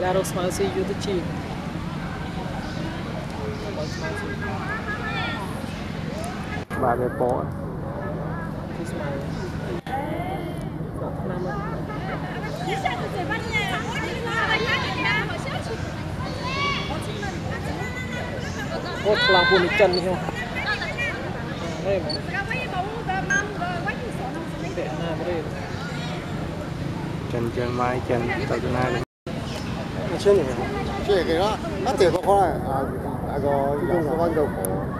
Mirar Osman se yudu chi. Bà về bỏ. Hốt là buồn chân đi không? Đây mà. Chân chân mai chân tao cho nay 시현님이요. 시현이가 나한테 그 코나 아 이거 이거 소방도 고.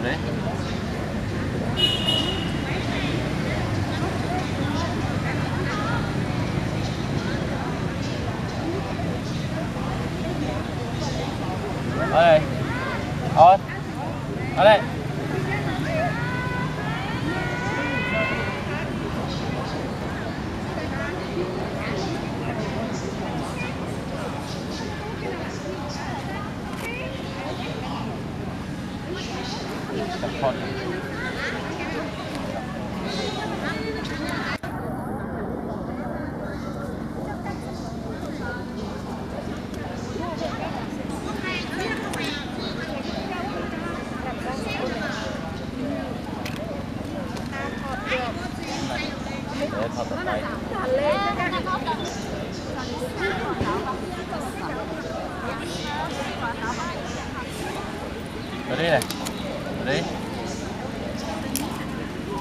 그래? ở đây thôi ở đây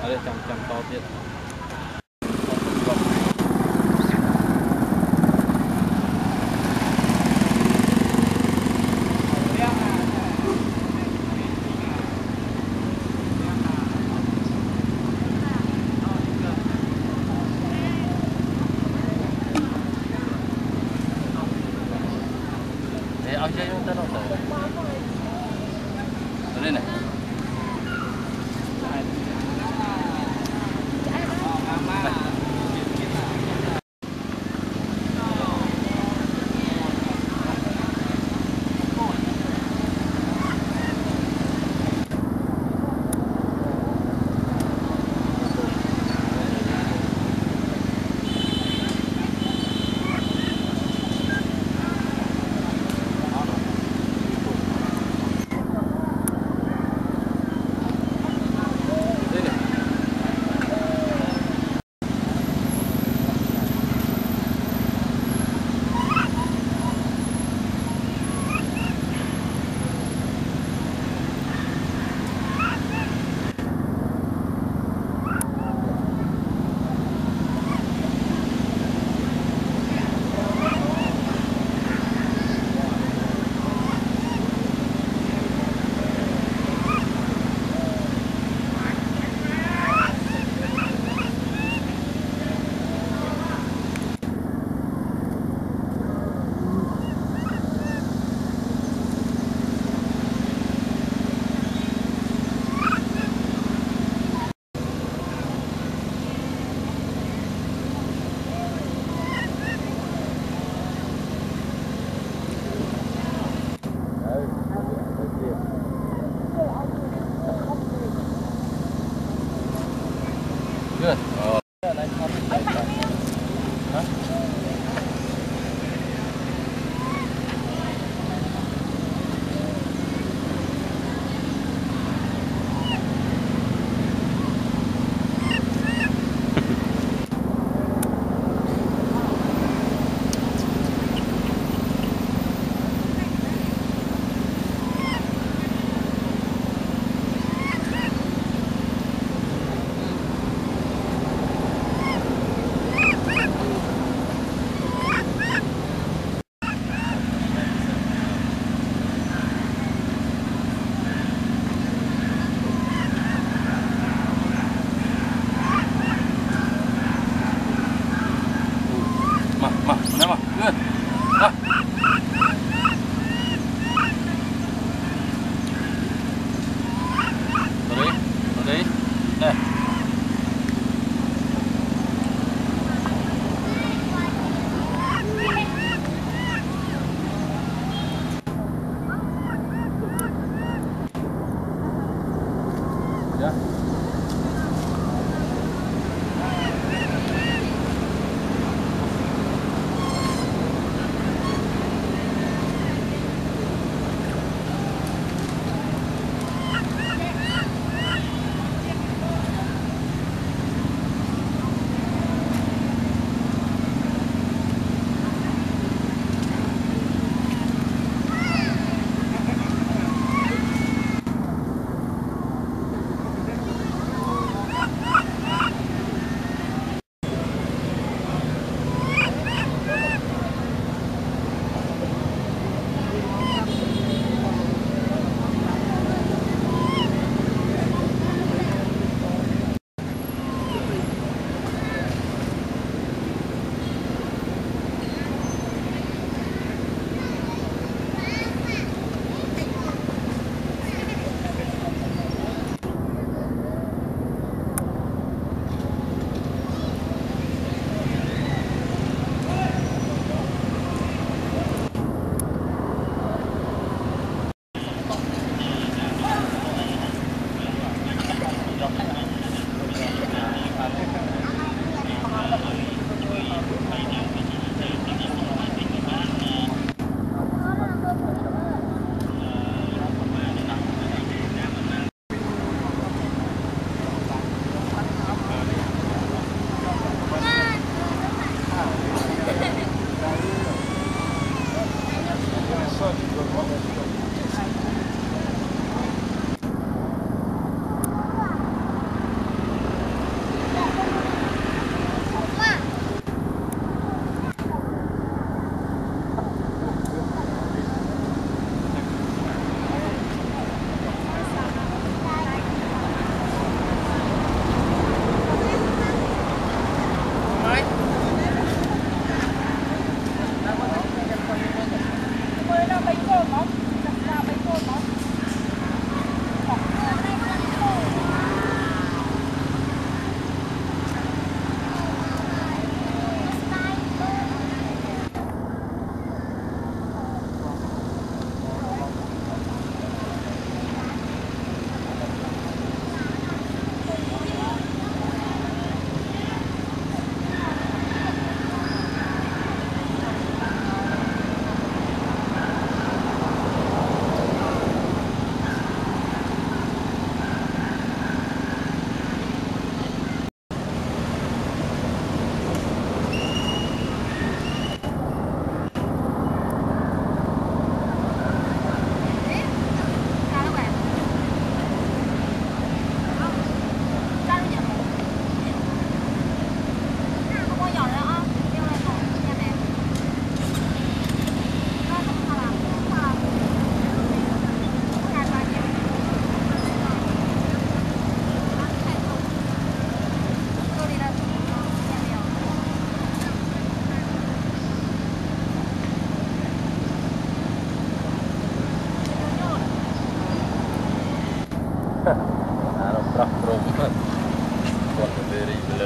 Ada jam-jam tau dia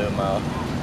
them uh,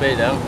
被人